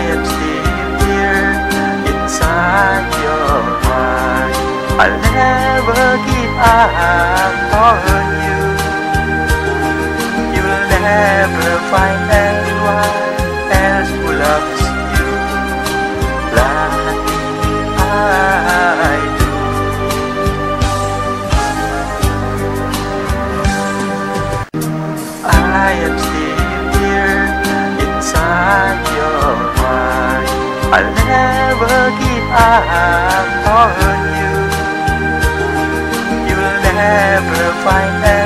am here inside your heart. I'll never give up on you. You'll never find anyone I'll never give up on you. You'll never find